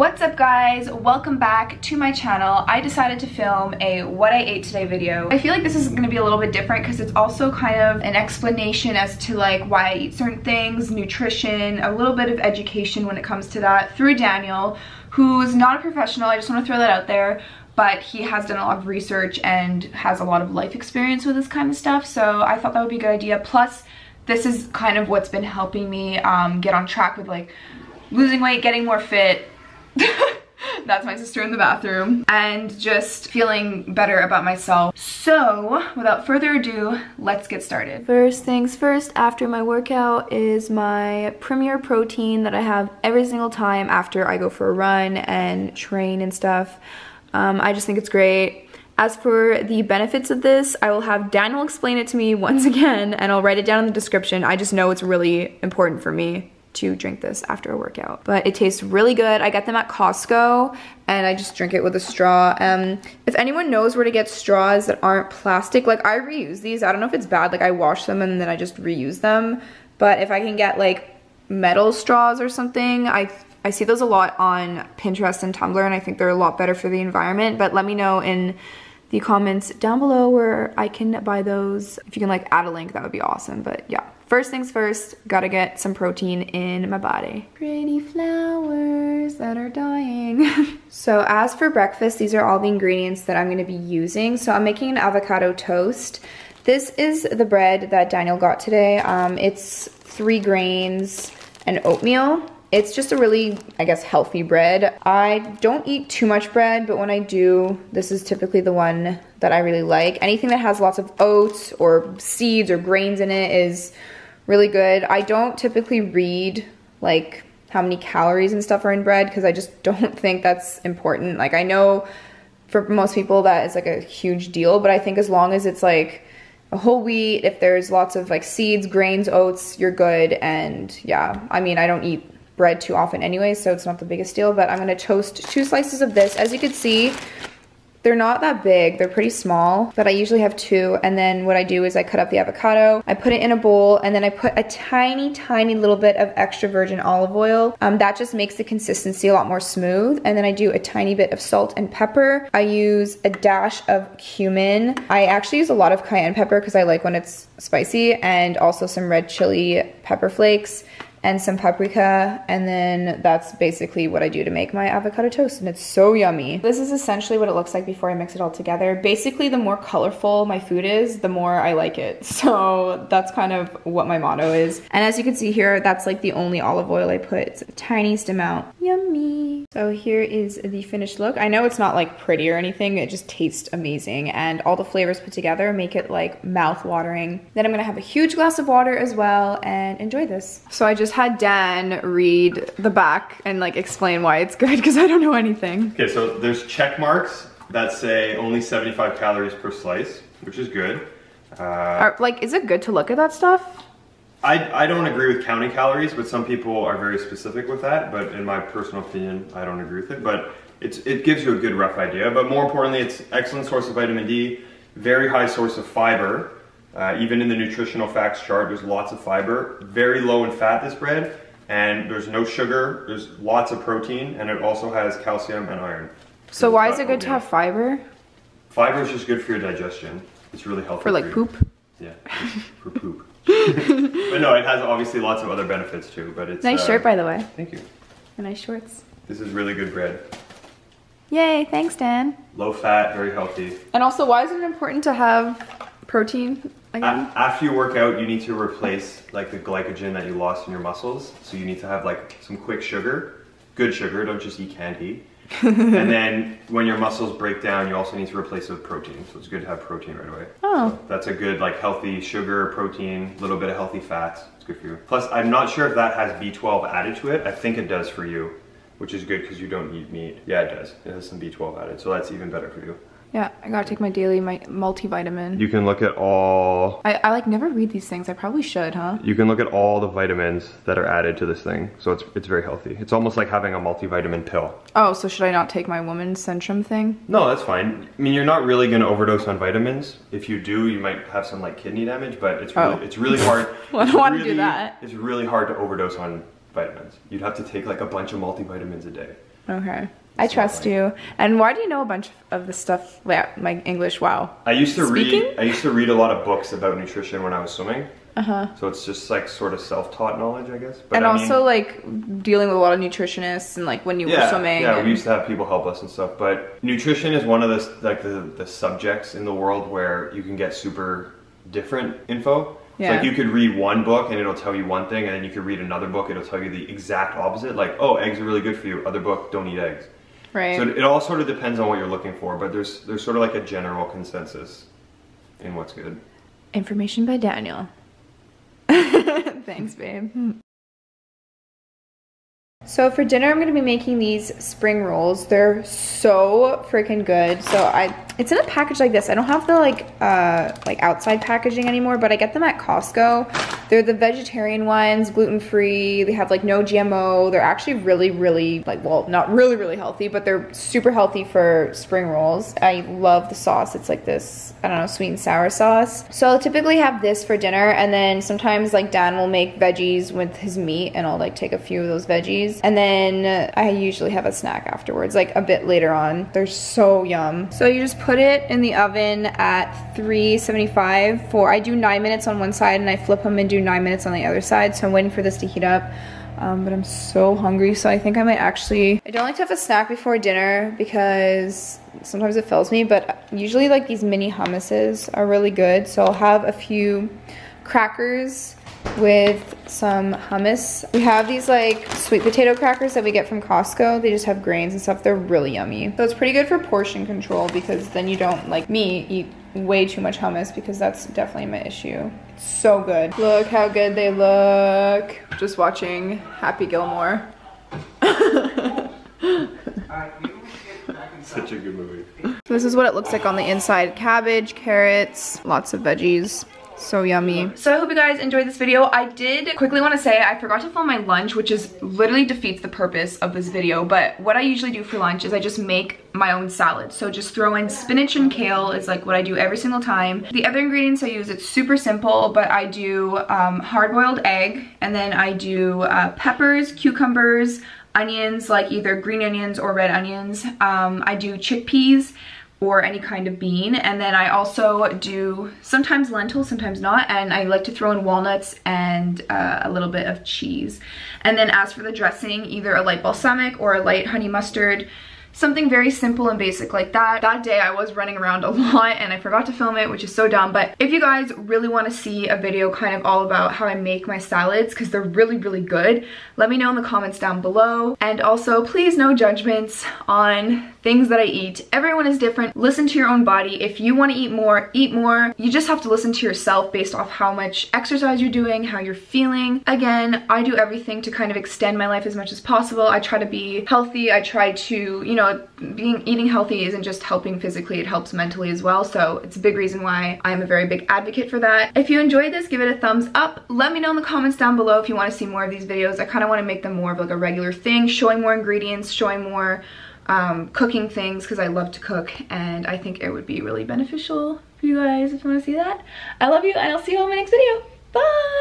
What's up guys? Welcome back to my channel. I decided to film a what I ate today video. I feel like this is gonna be a little bit different because it's also kind of an explanation as to like why I eat certain things, nutrition, a little bit of education when it comes to that through Daniel, who's not a professional. I just wanna throw that out there but he has done a lot of research and has a lot of life experience with this kind of stuff so I thought that would be a good idea plus this is kind of what's been helping me um, get on track with like losing weight, getting more fit, That's my sister in the bathroom. And just feeling better about myself. So, without further ado, let's get started. First things first, after my workout is my Premier Protein that I have every single time after I go for a run and train and stuff. Um, I just think it's great. As for the benefits of this, I will have Daniel explain it to me once again and I'll write it down in the description. I just know it's really important for me to drink this after a workout. But it tastes really good. I get them at Costco and I just drink it with a straw. Um, if anyone knows where to get straws that aren't plastic, like I reuse these. I don't know if it's bad, like I wash them and then I just reuse them. But if I can get like metal straws or something, I I see those a lot on Pinterest and Tumblr and I think they're a lot better for the environment. But let me know in the comments down below where I can buy those. If you can like add a link, that would be awesome. But yeah, first things first, gotta get some protein in my body. Pretty flowers that are dying. so as for breakfast, these are all the ingredients that I'm gonna be using. So I'm making an avocado toast. This is the bread that Daniel got today. Um, it's three grains and oatmeal. It's just a really, I guess, healthy bread. I don't eat too much bread, but when I do, this is typically the one that I really like. Anything that has lots of oats or seeds or grains in it is really good. I don't typically read like how many calories and stuff are in bread because I just don't think that's important. Like I know for most people that is like a huge deal, but I think as long as it's like a whole wheat, if there's lots of like seeds, grains, oats, you're good. And yeah, I mean, I don't eat bread too often anyway, so it's not the biggest deal, but I'm gonna toast two slices of this. As you can see, they're not that big, they're pretty small, but I usually have two. And then what I do is I cut up the avocado, I put it in a bowl, and then I put a tiny, tiny little bit of extra virgin olive oil. Um, that just makes the consistency a lot more smooth. And then I do a tiny bit of salt and pepper. I use a dash of cumin. I actually use a lot of cayenne pepper because I like when it's spicy, and also some red chili pepper flakes and some paprika and then that's basically what I do to make my avocado toast and it's so yummy. This is essentially what it looks like before I mix it all together. Basically the more colorful my food is, the more I like it. So that's kind of what my motto is. And as you can see here, that's like the only olive oil I put. It's the tiniest amount. Yummy. So here is the finished look. I know it's not like pretty or anything, it just tastes amazing and all the flavors put together make it like mouth watering. Then I'm gonna have a huge glass of water as well and enjoy this. So I just had Dan read the back and like explain why it's good because I don't know anything. Okay, so there's check marks that say only 75 calories per slice, which is good. Uh, are, like, is it good to look at that stuff? I, I don't agree with counting calories, but some people are very specific with that. But in my personal opinion, I don't agree with it. But it's, it gives you a good rough idea. But more importantly, it's excellent source of vitamin D, very high source of fiber, uh, even in the nutritional facts chart, there's lots of fiber, very low in fat, this bread, and there's no sugar, there's lots of protein, and it also has calcium and iron. So, why is it good to have fiber? Fiber is just good for your digestion. It's really healthy. For like for poop? Yeah, for poop. But no, it has obviously lots of other benefits too, but it's- Nice uh, shirt, by the way. Thank you. And nice shorts. This is really good bread. Yay, thanks Dan. Low fat, very healthy. And also, why is it important to have protein again? after you work out, you need to replace like the glycogen that you lost in your muscles. So you need to have like some quick sugar, good sugar, don't just eat candy. And then when your muscles break down, you also need to replace it with protein. So it's good to have protein right away. Oh. So that's a good like healthy sugar, protein, a little bit of healthy fats. It's good for you. Plus, I'm not sure if that has B12 added to it. I think it does for you, which is good because you don't eat meat. Yeah, it does. It has some B12 added, so that's even better for you. Yeah, I gotta take my daily my multivitamin. You can look at all... I, I like never read these things. I probably should, huh? You can look at all the vitamins that are added to this thing. So it's, it's very healthy. It's almost like having a multivitamin pill. Oh, so should I not take my woman's Centrum thing? No, that's fine. I mean, you're not really gonna overdose on vitamins. If you do, you might have some like kidney damage, but it's really, oh. it's really hard. well, I don't want to do that. It's really hard to overdose on vitamins. You'd have to take like a bunch of multivitamins a day. Okay. I trust you. And why do you know a bunch of the stuff? Yeah, my English. Wow. I used to Speaking? read. I used to read a lot of books about nutrition when I was swimming. Uh huh. So it's just like sort of self-taught knowledge, I guess. But And I mean- also like dealing with a lot of nutritionists and like when you were swimming. Yeah, and- we used to have people help us and stuff. But nutrition is one of the like the, the subjects in the world where you can get super different info. So Yeah. like you could read one book and it'll tell you one thing, and then you could read another book, it'll tell you the exact opposite. Like, oh, eggs are really good for you. Other book, don't eat eggs. Right. So it, it all sort of depends on what you're looking for, but there's there's sort of like a general consensus in what's good. Information by Daniel. Thanks, babe. So for dinner, I'm gonna be making these spring rolls. They're so freaking good. So I, it's in a package like this. I don't have the like, uh, like outside packaging anymore, but I get them at Costco. They're the vegetarian ones, gluten free. They have like no GMO. They're actually really, really like, well, not really, really healthy, but they're super healthy for spring rolls. I love the sauce. It's like this, I don't know, sweet and sour sauce. So I'll typically have this for dinner, and then sometimes like Dan will make veggies with his meat, and I'll like take a few of those veggies, and then I usually have a snack afterwards, like a bit later on. They're so yum. So you just put it in the oven at 375 for I do nine minutes on one side, and I flip them and do nine minutes on the other side. So I'm waiting for this to heat up. Um, but I'm so hungry, so I think I might actually. I don't like to have a snack before dinner because sometimes it fills me, but usually, like, these mini hummuses are really good. So I'll have a few crackers with some hummus. We have these, like, sweet potato crackers that we get from Costco. They just have grains and stuff. They're really yummy. So it's pretty good for portion control because then you don't, like me, eat way too much hummus because that's definitely my issue. It's so good. Look how good they look. Just watching Happy Gilmore. Such a good movie. This is what it looks like on the inside. Cabbage, carrots, lots of veggies. So yummy. So I hope you guys enjoyed this video. I did quickly want to say I forgot to film my lunch, which is literally defeats the purpose of this video. But what I usually do for lunch is I just make my own salad. So just throw in spinach and kale is like what I do every single time. The other ingredients I use, it's super simple, but I do um, hard-boiled egg, and then I do uh, peppers, cucumbers, onions, like either green onions or red onions. Um, I do chickpeas or any kind of bean. And then I also do sometimes lentils, sometimes not. And I like to throw in walnuts and uh, a little bit of cheese. And then as for the dressing, either a light balsamic or a light honey mustard, something very simple and basic like that. That day I was running around a lot and I forgot to film it, which is so dumb. But if you guys really want to see a video kind of all about how I make my salads, because they're really, really good, let me know in the comments down below. And also, please no judgments on things that I eat. Everyone is different. Listen to your own body. If you want to eat more, eat more. You just have to listen to yourself based off how much exercise you're doing, how you're feeling. Again, I do everything to kind of extend my life as much as possible. I try to be healthy. I try to, you know, being eating healthy isn't just helping physically, it helps mentally as well. So it's a big reason why I'm a very big advocate for that. If you enjoyed this, give it a thumbs up. Let me know in the comments down below if you want to see more of these videos. I kind of want to make them more of like a regular thing, showing more ingredients, showing more um, cooking things because I love to cook and I think it would be really beneficial for you guys if you want to see that. I love you and I'll see you on my next video. Bye!